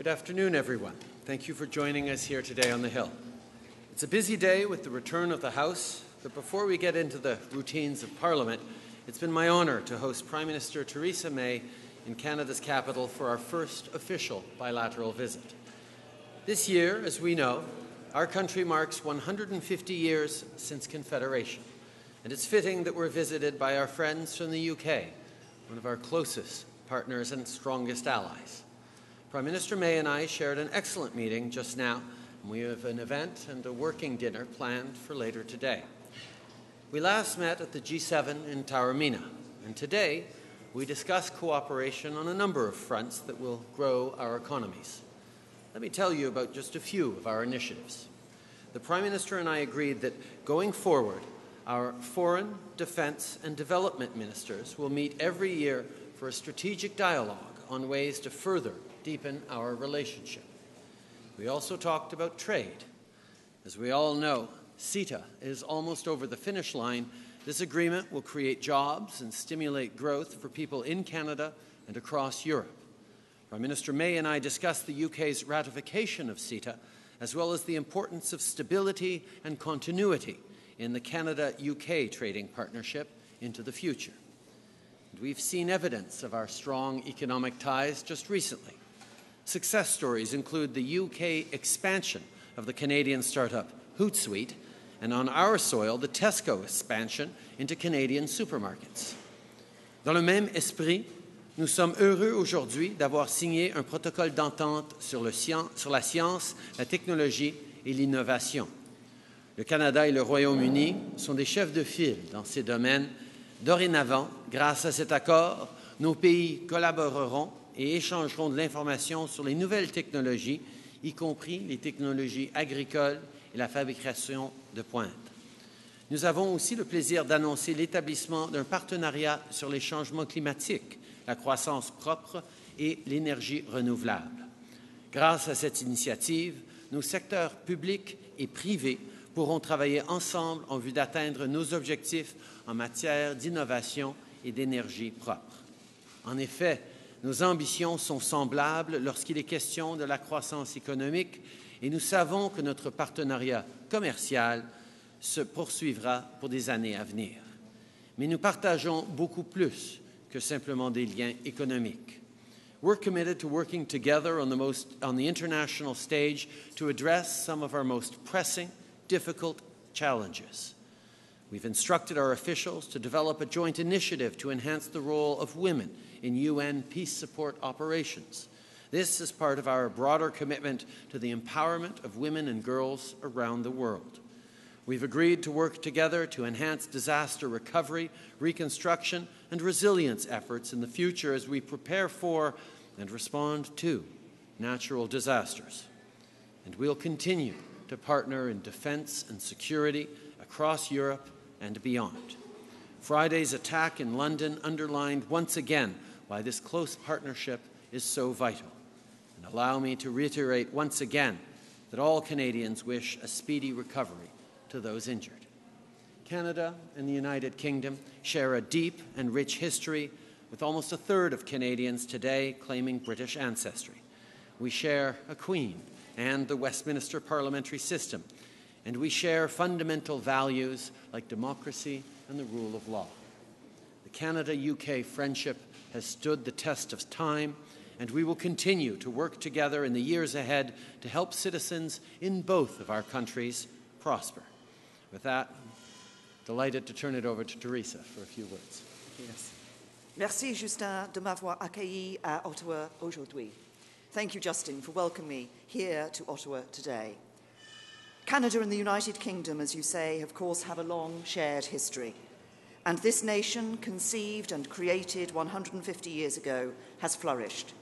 Good afternoon, everyone. Thank you for joining us here today on the Hill. It's a busy day with the return of the House, but before we get into the routines of Parliament, it's been my honour to host Prime Minister Theresa May in Canada's capital for our first official bilateral visit. This year, as we know, our country marks 150 years since Confederation, and it's fitting that we're visited by our friends from the UK, one of our closest partners and strongest allies. Prime Minister May and I shared an excellent meeting just now, and we have an event and a working dinner planned for later today. We last met at the G7 in Taormina, and today we discuss cooperation on a number of fronts that will grow our economies. Let me tell you about just a few of our initiatives. The Prime Minister and I agreed that going forward, our foreign, defence, and development ministers will meet every year for a strategic dialogue on ways to further deepen our relationship. We also talked about trade. As we all know, CETA is almost over the finish line. This agreement will create jobs and stimulate growth for people in Canada and across Europe. Prime Minister May and I discussed the UK's ratification of CETA, as well as the importance of stability and continuity in the Canada UK trading partnership into the future. And we've seen evidence of our strong economic ties just recently. Success stories include the UK expansion of the Canadian startup Hootsuite, and on our soil, the Tesco expansion into Canadian supermarkets. Dans le même esprit, nous sommes heureux aujourd'hui d'avoir signé un protocole d'entente sur, sur, la science, la technologie et l'innovation. Le Canada et le Royaume-Uni sont des chefs de file dans ces domaines. Dorénavant, grâce à cet accord, nos pays collaboreront et échangeront de l'information sur les nouvelles technologies, y compris les technologies agricoles et la fabrication de pointe. Nous avons aussi le plaisir d'annoncer l'établissement d'un partenariat sur les changements climatiques, la croissance propre et l'énergie renouvelable. Grâce à cette initiative, nos secteurs publics et privés pourront travailler ensemble en vue d'atteindre nos objectifs en matière d'innovation et d'énergie propre. En effet, nos ambitions sont semblables lorsqu'il est question de la croissance économique et nous savons que notre partenariat commercial se poursuivra pour des années à venir. Mais nous partageons beaucoup plus que simplement des liens économiques. We're committed to working together on the, international stage to address some of our most pressing, difficult challenges. We've instructed our officials to develop a joint initiative to enhance the role of women in UN peace support operations. This is part of our broader commitment to the empowerment of women and girls around the world. We've agreed to work together to enhance disaster recovery, reconstruction, and resilience efforts in the future as we prepare for and respond to natural disasters. And we'll continue to partner in defense and security across Europe and beyond. Friday's attack in London underlined once again why this close partnership is so vital. And allow me to reiterate once again that all Canadians wish a speedy recovery to those injured. Canada and the United Kingdom share a deep and rich history, with almost a third of Canadians today claiming British ancestry. We share a Queen and the Westminster parliamentary system, and we share fundamental values like democracy and the rule of law. The Canada UK friendship has stood the test of time, and we will continue to work together in the years ahead to help citizens in both of our countries prosper. With that, I'm delighted to turn it over to Theresa for a few words. Yes. Merci, Justin, de m'avoir accueilli à Ottawa aujourd'hui. Thank you, Justin, for welcoming me here to Ottawa today. Canada and the United Kingdom, as you say, of course, have a long shared history. And this nation, conceived and created 150 years ago, has flourished.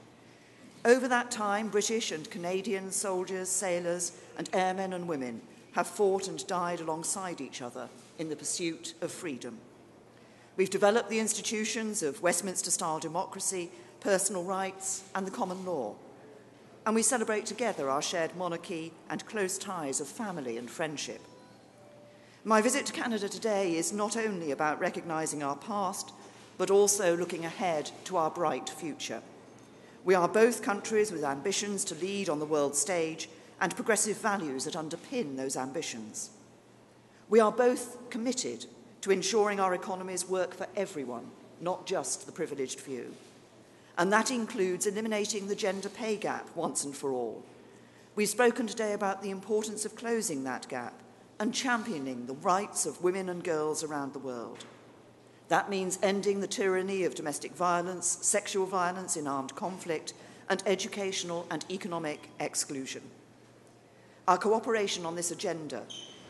Over that time, British and Canadian soldiers, sailors, and airmen and women have fought and died alongside each other in the pursuit of freedom. We've developed the institutions of Westminster style democracy, personal rights, and the common law. And we celebrate together our shared monarchy and close ties of family and friendship. My visit to Canada today is not only about recognising our past, but also looking ahead to our bright future. We are both countries with ambitions to lead on the world stage and progressive values that underpin those ambitions. We are both committed to ensuring our economies work for everyone, not just the privileged few. And that includes eliminating the gender pay gap once and for all. We've spoken today about the importance of closing that gap and championing the rights of women and girls around the world. That means ending the tyranny of domestic violence, sexual violence in armed conflict, and educational and economic exclusion. Our cooperation on this agenda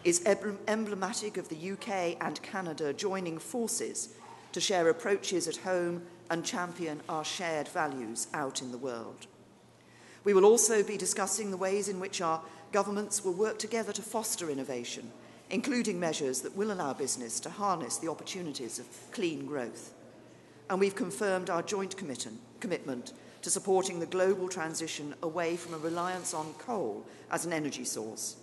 is emblematic of the UK and Canada joining forces to share approaches at home and champion our shared values out in the world. We will also be discussing the ways in which our governments will work together to foster innovation, including measures that will allow business to harness the opportunities of clean growth. And we've confirmed our joint commitment to supporting the global transition away from a reliance on coal as an energy source.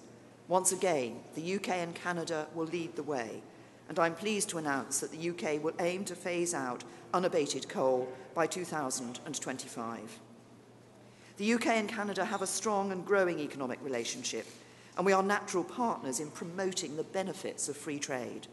Once again, the UK and Canada will lead the way, and I'm pleased to announce that the UK will aim to phase out unabated coal by 2025. The UK and Canada have a strong and growing economic relationship, and we are natural partners in promoting the benefits of free trade.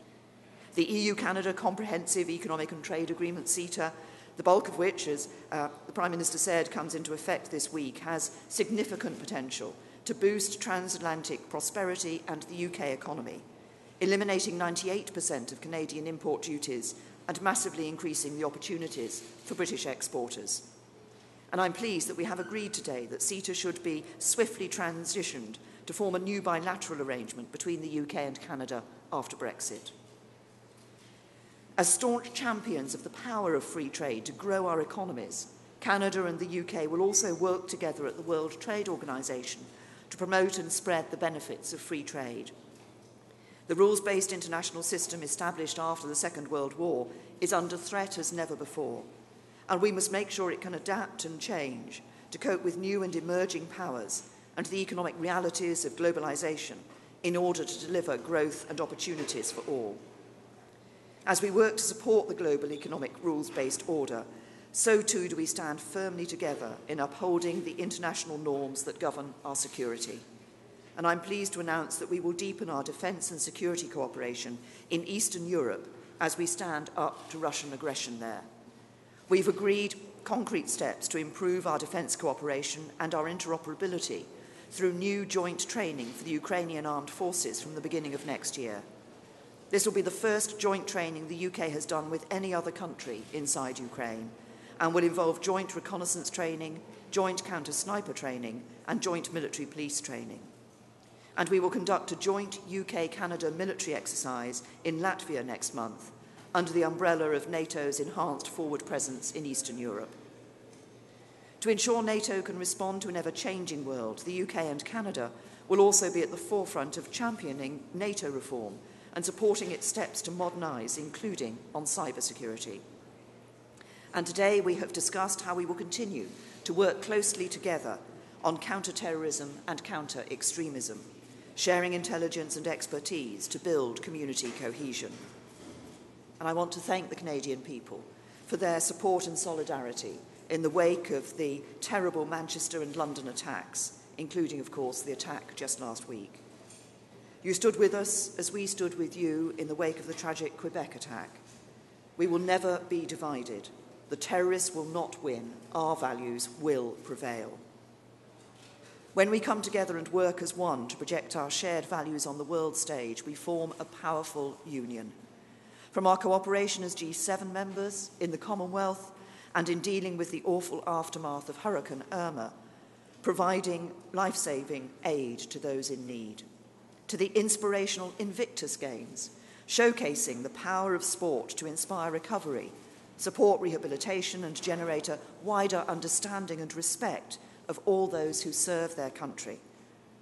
The EU Canada Comprehensive Economic and Trade Agreement, CETA, the bulk of which, as uh, the Prime Minister said, comes into effect this week, has significant potential to boost transatlantic prosperity and the UK economy, eliminating 98% of Canadian import duties and massively increasing the opportunities for British exporters and I'm pleased that we have agreed today that CETA should be swiftly transitioned to form a new bilateral arrangement between the UK and Canada after Brexit. As staunch champions of the power of free trade to grow our economies, Canada and the UK will also work together at the World Trade Organization to promote and spread the benefits of free trade. The rules based international system established after the Second World War is under threat as never before and we must make sure it can adapt and change to cope with new and emerging powers and the economic realities of globalization in order to deliver growth and opportunities for all. As we work to support the global economic rules based order, so too do we stand firmly together in upholding the international norms that govern our security. And I'm pleased to announce that we will deepen our defence and security cooperation in Eastern Europe as we stand up to Russian aggression there. We've agreed concrete steps to improve our defence cooperation and our interoperability through new joint training for the Ukrainian armed forces from the beginning of next year. This will be the first joint training the UK has done with any other country inside Ukraine and will involve joint reconnaissance training, joint counter sniper training, and joint military police training. And we will conduct a joint UK Canada military exercise in Latvia next month under the umbrella of NATO's enhanced forward presence in Eastern Europe. To ensure NATO can respond to an ever changing world, the UK and Canada will also be at the forefront of championing NATO reform and supporting its steps to modernise, including on cybersecurity. And today we have discussed how we will continue to work closely together on counter-terrorism and counter-extremism, sharing intelligence and expertise to build community cohesion and I want to thank the Canadian people for their support and solidarity in the wake of the terrible Manchester and London attacks, including, of course, the attack just last week. You stood with us as we stood with you in the wake of the tragic Quebec attack. We will never be divided. The terrorists will not win. Our values will prevail. When we come together and work as one to project our shared values on the world stage, we form a powerful union. From our cooperation as G7 members in the Commonwealth and in dealing with the awful aftermath of Hurricane Irma, providing life saving aid to those in need, to the inspirational Invictus Games, showcasing the power of sport to inspire recovery, support rehabilitation, and generate a wider understanding and respect of all those who serve their country.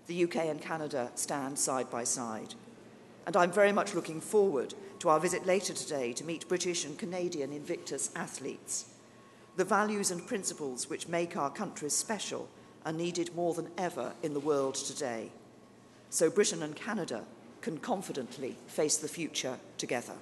The UK and Canada stand side by side. And I'm very much looking forward to our visit later today to meet British and Canadian Invictus athletes. The values and principles which make our countries special are needed more than ever in the world today. So Britain and Canada can confidently face the future together.